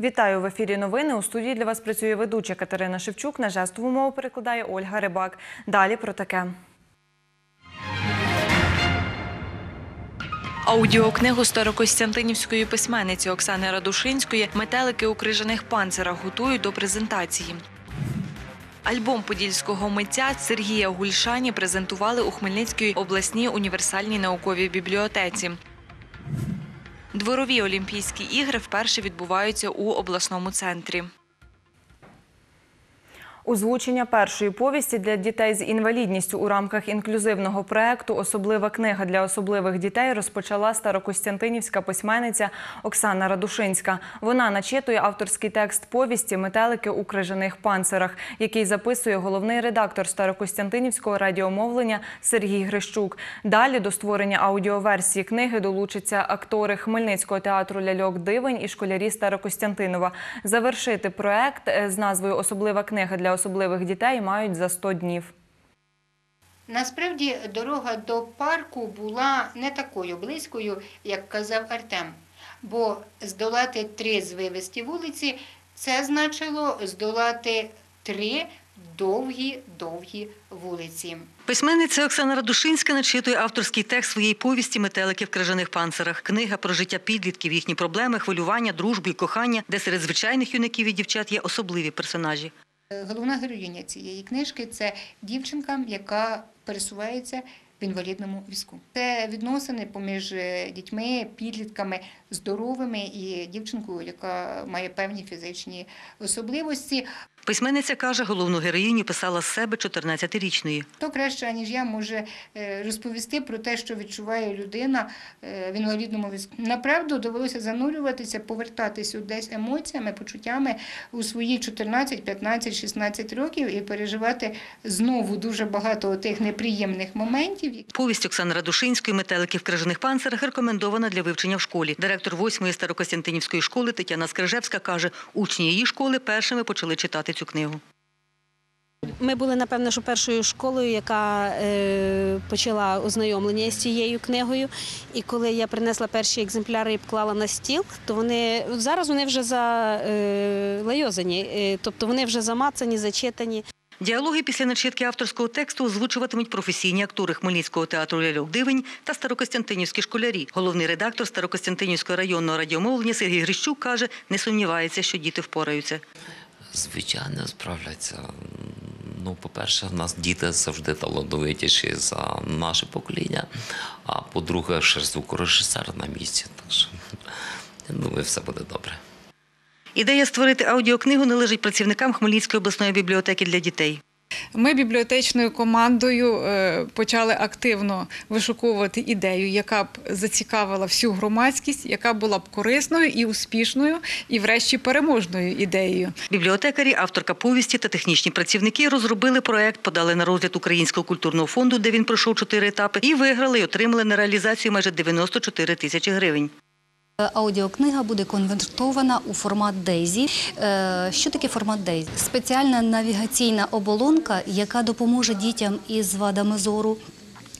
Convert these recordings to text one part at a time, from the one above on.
Вітаю в ефірі новини. У студії для вас працює ведуча Катерина Шевчук. На жестову мову перекладає Ольга Рибак. Далі про таке. Аудіокнигу старокостянтинівської письменниці Оксани Радушинської Метелики у крижаних панцирах готують до презентації. Альбом подільського митця Сергія Гульшані презентували у Хмельницькій обласній універсальній науковій бібліотеці. Дворові Олімпійські ігри вперше відбуваються у обласному центрі. Озвучення першої повісті для дітей з інвалідністю у рамках інклюзивного проекту Особлива книга для особливих дітей розпочала старокостянтинівська письменниця Оксана Радушинська. Вона начитує авторський текст повісті Метелики у крижаних панцирах, який записує головний редактор Старокостянтинівського радіомовлення Сергій Грищук. Далі до створення аудіоверсії книги долучаться актори Хмельницького театру ляльок Дивень і школярі Старокостянтинова. Завершити проект е, з назвою Особлива книга для особливих дітей мають за 100 днів. Насправді дорога до парку була не такою близькою, як казав Артем. Бо здолати три звивисті вулиці це значило здолати три довгі-довгі вулиці. Письменниця Оксана Радушинська начитує авторський текст своєї повісті Метелики в крижаних панцирах. Книга про життя підлітків, їхні проблеми, хвилювання, дружбу і кохання, де серед звичайних юнаків і дівчат є особливі персонажі. Головна героїня цієї книжки це дівчинка, яка пересувається в інвалідному візку. Це відносини поміж е, дітьми, підлітками, здоровими і дівчинкою, яка має певні фізичні особливості. Письменниця каже, головну героїню писала з себе 14-річної. Хто краще, ніж я, може е, розповісти про те, що відчуває людина е, в інвалідному візку. Направду довелося занурюватися, повертатися десь емоціями, почуттями у свої 14, 15, 16 років і переживати знову дуже багато тих неприємних моментів. Повість Оксани Радушинської Метелики в крижаних панцирах рекомендована для вивчення в школі. Директор 8-ї Старокостянтинівської школи Тетяна Скрижевська каже, учні її школи першими почали читати цю книгу. Ми були, напевно, що першою школою, яка е, почала ознайомлення з цією книгою. І коли я принесла перші екземпляри і поклала на стіл, то вони зараз вони вже залайозані, е, тобто вони вже замацані, зачитані. Діалоги після начитки авторського тексту озвучуватимуть професійні актори Хмельницького театру ляльок Дивень та старокостянтинівські школярі. Головний редактор Старокостянтинівського районного радіомовлення Сергій Грищук каже, не сумнівається, що діти впораються. Звичайно, справляться. Ну, по-перше, в нас діти завжди талановитіші за наше покоління. А по-друге, ще звукорежисер на місці. Так що я думаю, все буде добре. Ідея створити аудіокнигу належить працівникам Хмельницької обласної бібліотеки для дітей. Ми бібліотечною командою е, почали активно вишуковувати ідею, яка б зацікавила всю громадськість, яка була б корисною і успішною, і, врешті, переможною ідеєю. Бібліотекарі, авторка повісті та технічні працівники розробили проект, подали на розгляд Українського культурного фонду, де він пройшов чотири етапи, і виграли і отримали на реалізацію майже 94 тисячі гривень. Аудіокнига буде конвертована у формат DAISY. Е, Що таке формат DAISY? Спеціальна навігаційна оболонка, яка допоможе дітям із вадами зору.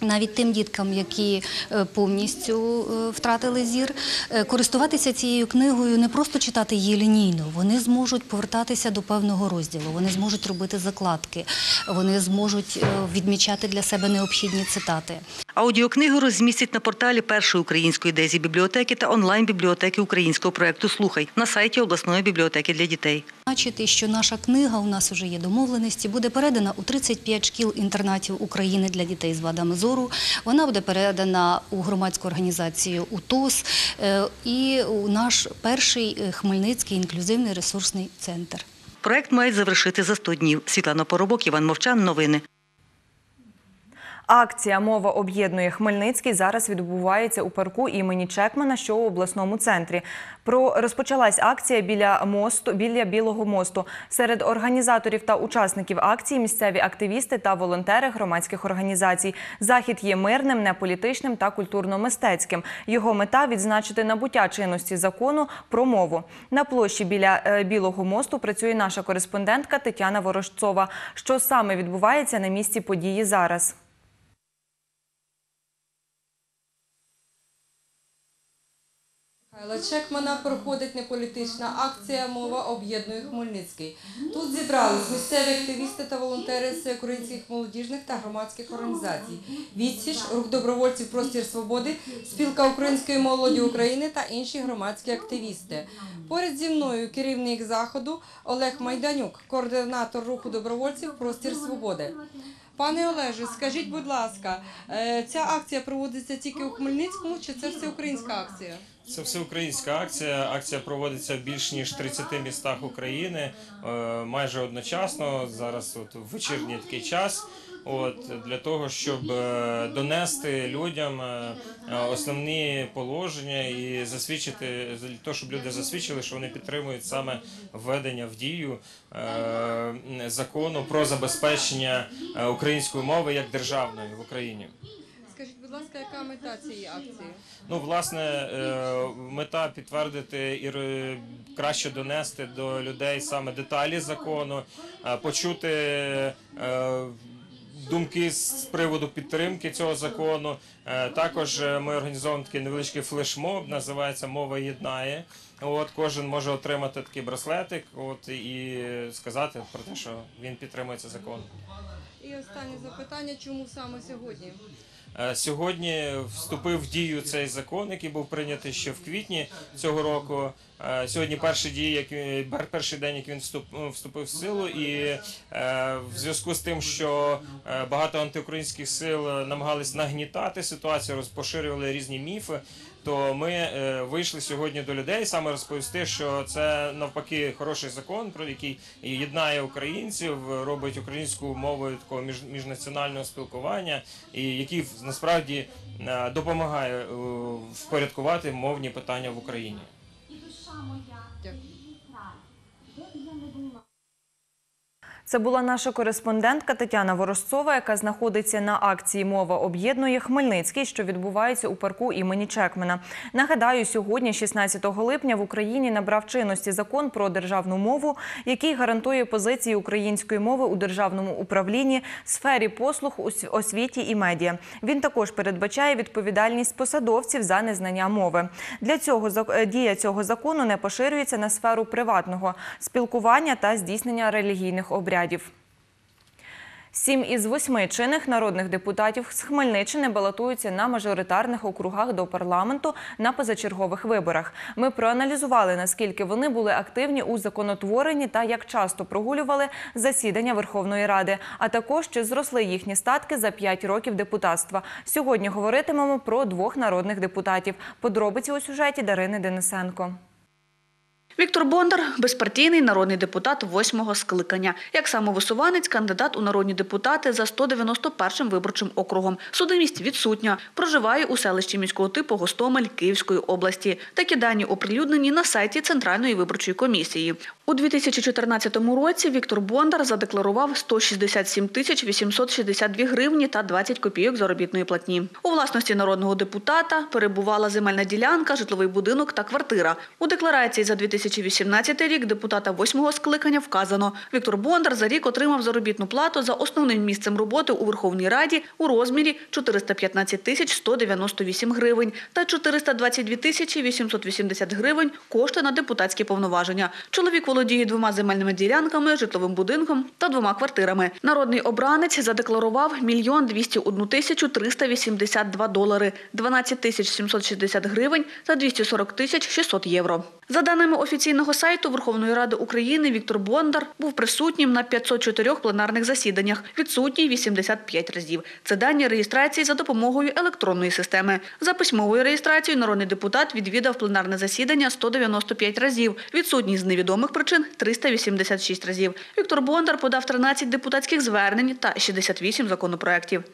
Навіть тим діткам, які е, повністю е, втратили зір, е, користуватися цією книгою не просто читати її лінійно, вони зможуть повертатися до певного розділу, вони зможуть робити закладки, вони зможуть е, відмічати для себе необхідні цитати. Аудіокнигу розмістять на порталі першої української дезі бібліотеки та онлайн-бібліотеки українського проекту Слухай на сайті обласної бібліотеки для дітей. Бачити, що наша книга у нас вже є домовленості, буде передана у 35 шкіл-інтернатів України для дітей з вадами зору. Вона буде передана у громадську організацію УТОС е, і у наш перший е, Хмельницький інклюзивний ресурсний центр. Проект мають завершити за 100 днів. Світлана Поробок, Іван Мовчан. Новини. Акція Мова об'єднує Хмельницький зараз відбувається у парку імені Чекмана, що у обласному центрі. Розпочалась акція біля мосту біля Білого мосту. Серед організаторів та учасників акції місцеві активісти та волонтери громадських організацій. Захід є мирним, неполітичним та культурно-мистецьким. Його мета відзначити набуття чинності закону про мову. На площі біля е, Білого мосту працює наша кореспондентка Тетяна Ворожцова. Що саме відбувається на місці події зараз? Чекмана проходить неполітична акція Мова об'єднує Хмельницький. Тут зібрались місцеві активісти та волонтери з українських молодіжних та громадських організацій. Відсіч, рух добровольців Простір Свободи, спілка української молоді України та інші громадські активісти. Поряд зі мною керівник заходу Олег Майданюк, координатор руху добровольців Простір Свободи. Пане Олеже, скажіть, будь ласка, е, ця акція проводиться тільки у Хмельницькому чи це всеукраїнська акція? Це всеукраїнська акція. Акція проводиться в більш ніж 30 містах України е, майже одночасно. Зараз от вечірній такий час. От для того, щоб е, донести людям е, основні положення і засвідчити для того, щоб люди засвідчили, що вони підтримують саме введення в дію закону про забезпечення української мови як державної в Україні. Будь ласка, яка мета цієї акції? Ну, власне, е, мета підтвердити і краще донести до людей саме деталі закону, е, почути е, думки з приводу підтримки цього закону. Також ми організовуємо такий невеличкий флешмоб, називається Мова єднає. От кожен може отримати такий браслетик, от і сказати про те, що він підтримує цей закон. І останнє запитання, чому саме сьогодні? Е, Сьогодні вступив в дію цей закон, який був прийнятий ще в квітні цього року. Е, Сьогодні перший дій, як перший день, як він вступ, ну, вступив в силу, і е, в зв'язку з тим, що е, багато антиукраїнських сил намагались нагнітати ситуацію, розпоширювали різні міфи. То ми вийшли сьогодні до людей саме розповісти, що це навпаки хороший закон, про який єднає українців, робить українську мовою такого між, міжнаціонального спілкування, і який насправді допомагає впорядкувати мовні питання в Україні. 对。Це була наша кореспондентка Тетяна Ворожцова, яка знаходиться на акції Мова об'єднує Хмельницький, що відбувається у парку імені Чекмена. Нагадаю, сьогодні, 16 липня, в Україні набрав чинності закон про державну мову, який гарантує позиції української мови у державному управлінні, сфері послуг, ос- освіті і медіа. Він також передбачає відповідальність посадовців за незнання мови. Для цього е, дія цього закону не поширюється на сферу приватного спілкування та здійснення релігійних обрядів. Сім із восьми чинних народних депутатів з Хмельниччини балотуються на мажоритарних округах до парламенту на позачергових виборах. Ми проаналізували, наскільки вони були активні у законотворенні та як часто прогулювали засідання Верховної Ради, а також чи зросли їхні статки за п'ять років депутатства. Сьогодні говоритимемо про двох народних депутатів. Подробиці у сюжеті Дарини Денисенко. Віктор Бондар – безпартійний народний депутат восьмого скликання. Як самовисуванець, кандидат у народні депутати за 191-м виборчим округом. Судимість відсутня. Проживає у селищі міського типу Гостомель Київської області. Такі дані оприлюднені на сайті Центральної виборчої комісії. У 2014 році Віктор Бондар задекларував 167 тисяч 862 гривні та 20 копійок заробітної платні. У власності народного депутата перебувала земельна ділянка, житловий будинок та квартира. У декларації за 2018 рік депутата восьмого скликання вказано, Віктор Бондар за рік отримав заробітну плату за основним місцем роботи у Верховній Раді у розмірі 415 тисяч 198 гривень та 422 тисячі 880 гривень кошти на депутатські повноваження. Чоловік володіє двома земельними ділянками, житловим будинком та двома квартирами. Народний обранець задекларував мільйон 201 тисячу 382 долари, 12 тисяч 760 гривень та 240 тисяч 600 євро. За даними офіційного сайту Верховної Ради України, Віктор Бондар був присутнім на 504 пленарних засіданнях, відсутній 85 разів. Це дані реєстрації за допомогою електронної системи. За письмовою реєстрацією народний депутат відвідав пленарне засідання 195 разів, відсутній з невідомих причин 386 разів. Віктор Бондар подав 13 депутатських звернень та 68 законопроєктів.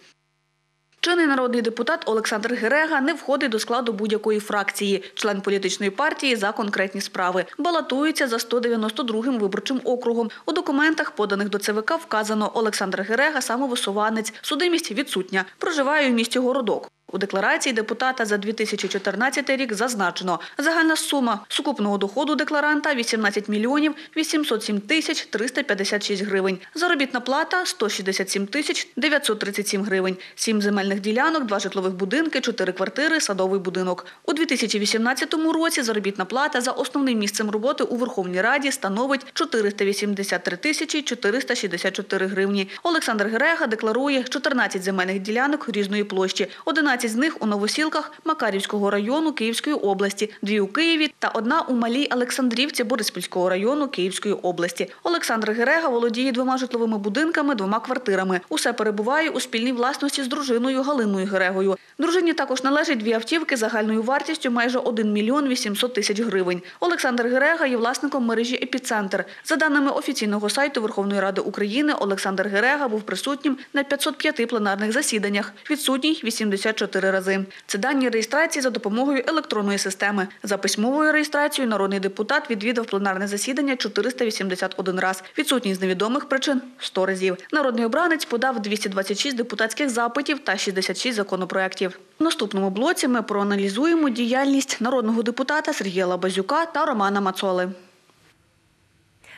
Чинний народний депутат Олександр Герега не входить до складу будь-якої фракції, член політичної партії за конкретні справи. Балотується за 192-м виборчим округом. У документах, поданих до ЦВК, вказано Олександр Герега – самовисуванець, судимість відсутня, проживає у місті Городок. У декларації депутата за 2014 рік зазначено загальна сума сукупного доходу декларанта 18 мільйонів 807 тисяч 356 гривень. Заробітна плата 167 тисяч 937 гривень. Сім земельних ділянок, два житлових будинки, чотири квартири, садовий будинок. У 2018 році заробітна плата за основним місцем роботи у Верховній Раді становить 483 тисячі 464 гривні. Олександр Герега декларує 14 земельних ділянок різної площі. 11 з них у Новосілках Макарівського району Київської області, дві у Києві та одна у Малій Олександрівці Бориспільського району Київської області. Олександр Герега володіє двома житловими будинками, двома квартирами. Усе перебуває у спільній власності з дружиною Галиною Герегою. Дружині також належать дві автівки загальною вартістю майже 1 мільйон 800 тисяч гривень. Олександр Герега є власником мережі «Епіцентр». За даними офіційного сайту Верховної Ради України, Олександр Герега був присутнім на 505 пленарних засіданнях, відсутній 84 рази. Це дані реєстрації за допомогою електронної системи. За письмовою реєстрацією народний депутат відвідав пленарне засідання 481 раз, відсутній з невідомих причин 100 разів. Народний обранець подав 226 депутатських запитів та 66 законопроєктів. У наступному блоці ми проаналізуємо діяльність народного депутата Сергія Лабазюка та Романа Мацоли.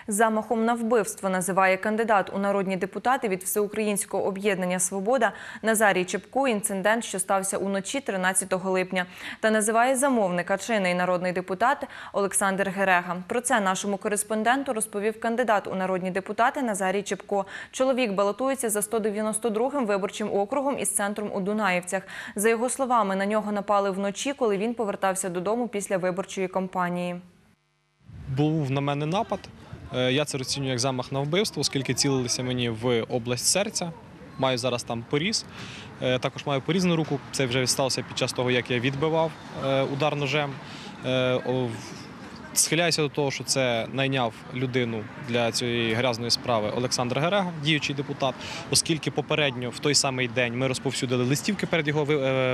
Замахом на вбивство називає кандидат у народні депутати від Всеукраїнського об'єднання Свобода Назарій Чепко інцидент, що стався уночі 13 липня, та називає замовника чинний народний депутат Олександр Герега. Про це нашому кореспонденту розповів кандидат у народні депутати Назарій Чепко. Чоловік балотується за 192-м виборчим округом із центром у Дунаївцях. За його словами, на нього напали вночі, коли він повертався додому після виборчої кампанії. був на мене напад. Е, Я це розцінюю як замах на вбивство, оскільки цілилися мені в область серця. Маю зараз там поріз. Е, Також маю порізану руку. Це вже сталося під час того, як я відбивав е, удар ножем. Схиляюся до того, що це найняв людину для цієї грязної справи Олександр Герега, діючий депутат, оскільки попередньо в той самий день ми розповсюдили листівки перед його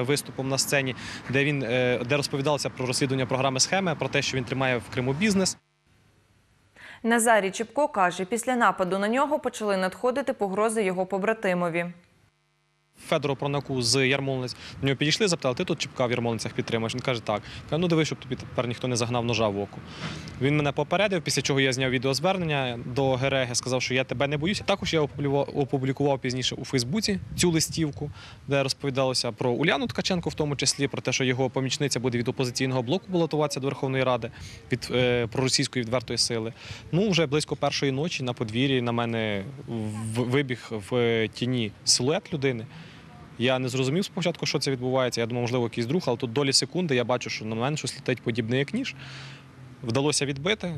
виступом на сцені, де він де розповідалося про розслідування програми схеми, про те, що він тримає в Криму бізнес. Назарій Чіпко каже, після нападу на нього почали надходити погрози його побратимові. Федору Пронаку з Ярмолинець до нього підійшли, запитали, ти тут Чіпка в Ярмолинцях підтримуєш? Він каже, так. Каже, ну дивись, щоб тобі тепер ніхто не загнав ножа в око. Він мене попередив, після чого я зняв відеозвернення до Гереги, сказав, що я тебе не боюся. Також я опублікував, пізніше у Фейсбуці цю листівку, де розповідалося про Уляну Ткаченко, в тому числі про те, що його помічниця буде від опозиційного блоку балотуватися до Верховної Ради від е, проросійської відвертої сили. Ну, вже близько першої ночі на подвір'ї на мене вибіг в тіні силует людини. Я не зрозумів спочатку, що це відбувається. Я думав, можливо, якийсь друг, але тут долі секунди я бачу, що на мене щось летить подібне, як ніж. Вдалося відбити.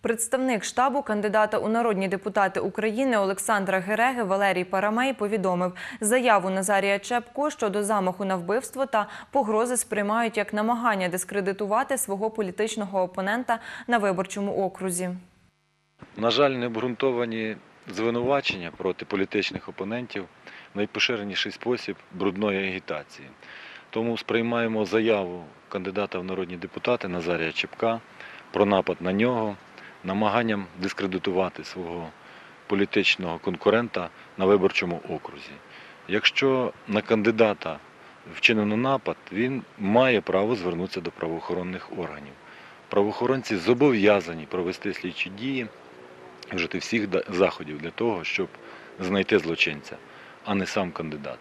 Представник штабу кандидата у народні депутати України Олександра Гереги Валерій Парамей повідомив, заяву Назарія Чепко щодо замаху на вбивство та погрози сприймають як намагання дискредитувати свого політичного опонента на виборчому окрузі. На жаль, необґрунтовані звинувачення проти політичних опонентів найпоширеніший спосіб брудної агітації. Тому сприймаємо заяву кандидата в народні депутати Назарія Чепка про напад на нього намаганням дискредитувати свого політичного конкурента на виборчому окрузі. Якщо на кандидата вчинено напад, він має право звернутися до правоохоронних органів. Правоохоронці зобов'язані провести слідчі дії вжити всіх заходів для того, щоб знайти злочинця, а не сам кандидат.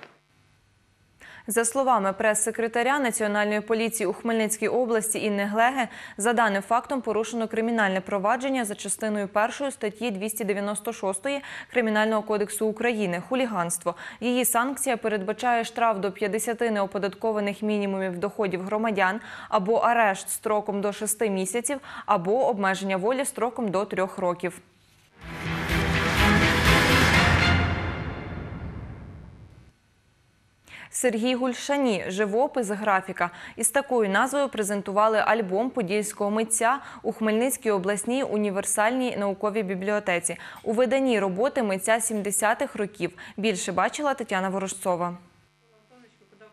За словами прес-секретаря Національної поліції у Хмельницькій області Інни Глеги, за даним фактом порушено кримінальне провадження за частиною першої статті 296 Кримінального кодексу України хуліганство. Її санкція передбачає штраф до 50 неоподаткованих мінімумів доходів громадян або арешт строком до 6 місяців, або обмеження волі строком до 3 років. Сергій Гульшані живопис, графіка. Із такою назвою презентували альбом подільського митця у Хмельницькій обласній універсальній науковій бібліотеці. У виданні роботи митця 70-х років. Більше бачила Тетяна Ворожцова.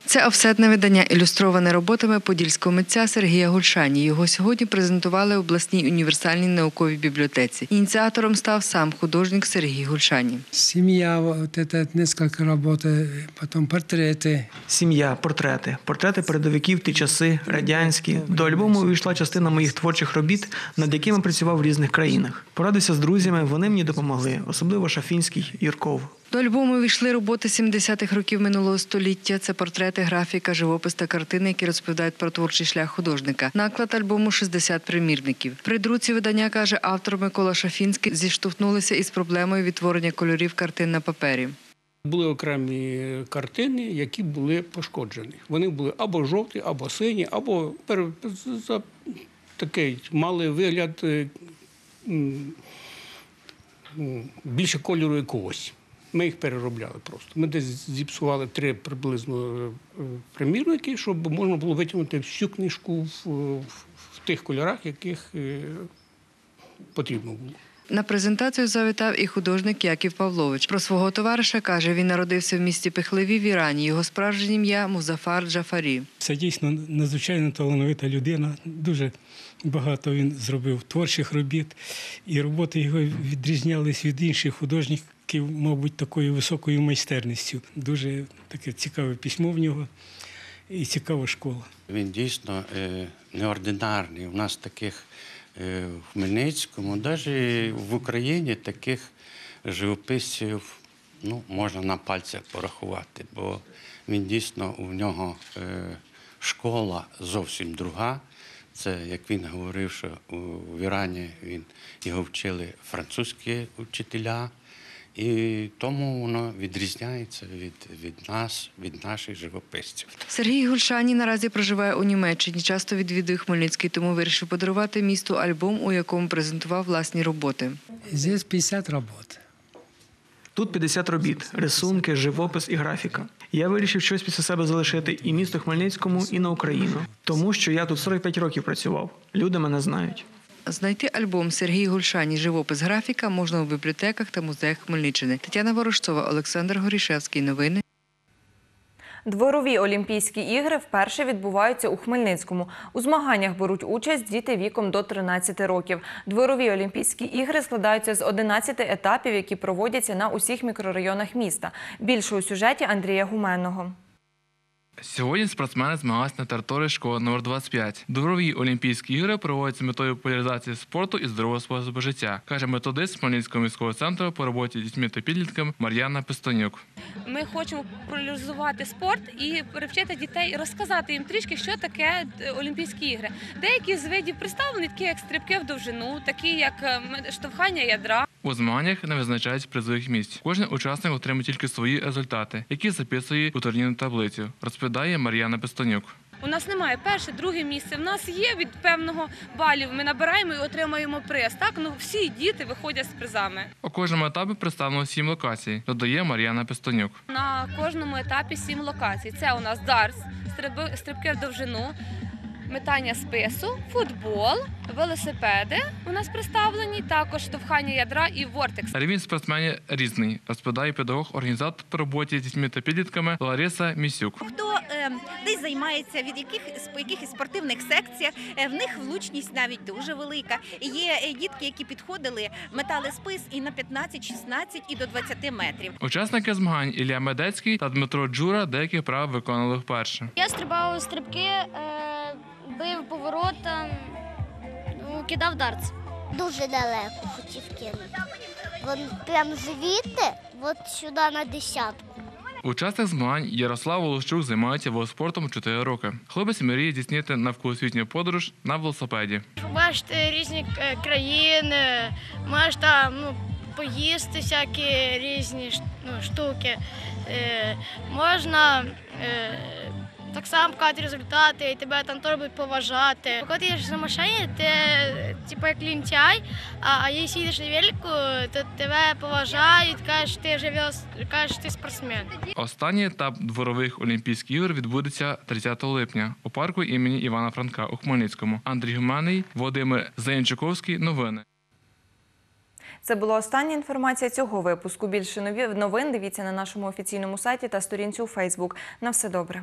Це офсетне видання, ілюстроване роботами подільського митця Сергія Гульшані. Його сьогодні презентували в обласній універсальній науковій бібліотеці. Ініціатором став сам художник Сергій Гульшані. Семья, вот это несколько работы, потом портреты. Сім'я, портрети, портрети передовиків ті часи, радянські. До альбому увійшла частина моїх творчих робіт, над якими працював в різних країнах. Порадився з друзями, вони мені допомогли, особливо Шафінський, Юрков. До альбому війшли роботи 70-х років минулого століття. Це портрети, графіка, живопис та картини, які розповідають про творчий шлях художника. Наклад альбому 60 примірників. При друці видання каже автор Микола Шафінський, зіштовхнулися із проблемою відтворення кольорів картин на папері. Були окремі картини, які були пошкоджені. Вони були або жовті, або сині, або такий мали вигляд е, більше кольору якогось. Ми їх переробляли просто. Ми десь зіпсували три приблизно е, примірники, щоб можна було витягнути всю книжку в, в, в тих кольорах, яких е, потрібно було. На презентацію завітав і художник Яків Павлович. Про свого товариша каже, він народився в місті Пихлеві в Ірані. Його справжнє ім'я Музафар Джафарі. Це дійсно надзвичайно талановита людина. Дуже багато він зробив творчих робіт, і роботи його відрізнялись від інших художників, мабуть, такою високою майстерністю. Дуже таке цікаве письмо в нього і цікава школа. Він дійсно е, неординарний. У нас таких е, в Хмельницькому, навіть в Україні таких живописців ну, можна на пальцях порахувати, бо він дійсно у нього е, школа зовсім друга. Це, як він говорив, що в Ірані він, його вчили французькі вчителя, і тому воно відрізняється від, від нас, від наших живописців. Сергій Гульшані наразі проживає у Німеччині. Часто відвідує Хмельницький, тому вирішив подарувати місту альбом, у якому презентував власні роботи. Здесь 50 работ. Тут 50 робіт, рисунки, живопис і графіка. Я вирішив щось після себе залишити і місту Хмельницькому, і на Україну, тому що я тут 45 років працював. Люди мене знають. Знайти альбом Сергій Гульшані Живопис графіка можна у бібліотеках та музеях Хмельниччини. Тетяна Ворожцова, Олександр Горішевський. Новини. Дворові Олімпійські ігри вперше відбуваються у Хмельницькому. У змаганнях беруть участь діти віком до 13 років. Дворові Олімпійські ігри складаються з 11 етапів, які проводяться на усіх мікрорайонах міста. Більше у сюжеті Андрія Гуменного. Сьогодні спортсмени змагалися на території школи номер 25. Дворові Олімпійські ігри проводяться метою популяризації спорту і здорового способу життя, каже методист Хмельницького міського центру по роботі з дітьми та підлітками Мар'яна Пестонюк. Ми хочемо популяризувати спорт і привчити дітей, розказати їм трішки, що таке е, Олімпійські ігри. Деякі з видів представлені, такі як стрибки в довжину, такі як е, штовхання ядра. У змаганнях не визначають призових місць. Кожен учасник отримує тільки свої результати, які записує у турнірну таблицю, розповідає Мар'яна Пестонюк. У нас немає перше, друге місце. У нас є від певного балів. Ми набираємо і отримаємо приз. Так ну всі діти виходять з призами. У кожному етапі представлено сім локацій, додає Мар'яна Пестонюк. На кожному етапі сім локацій. Це у нас дарс, стрибки в довжину, метання спису, футбол, велосипеди у нас представлені, також штовхання ядра і вортекс. Рівень спортсменів різний, розповідає педагог, організатор по роботі з дітьми та підлітками Лариса Місюк. Хто е, десь займається від яких по якихось спортивних секціях, е, в них влучність навіть дуже велика. Є е, дітки, які підходили, метали спис і на 15, 16, і до 20 метрів. Учасники змагань Ілля Медецький та Дмитро Джура деякі вправи виконали вперше. Я стрибав стрибки, е, бив поворота, ну, кидав дартс. Дуже далеко хотів кинути. Вон прям звідти, от сюди на десятку. Учасник змагань Ярослав Волощук займається велоспортом 4 роки. Хлопець мріє здійснити навколосвітню подорож на велосипеді. Бачити різні е, країни, можеш там ну, поїсти всякі різні ну, штуки. Е, можна е, так само показати результати, і тебе там теж будуть поважати. Коли ти їдеш на машині, ти типу як лінтяй, а, а якщо їдеш на велику, то тебе поважають, кажуть, ти вже велос... кажуть, ти спортсмен. Останній етап дворових Олімпійських ігор відбудеться 30 липня у парку імені Івана Франка у Хмельницькому. Андрій Гуменний, Володимир Заянчуковський. Новини. Це була остання інформація цього випуску. Більше нові новин дивіться на нашому офіційному сайті та сторінці у Фейсбук. На все добре.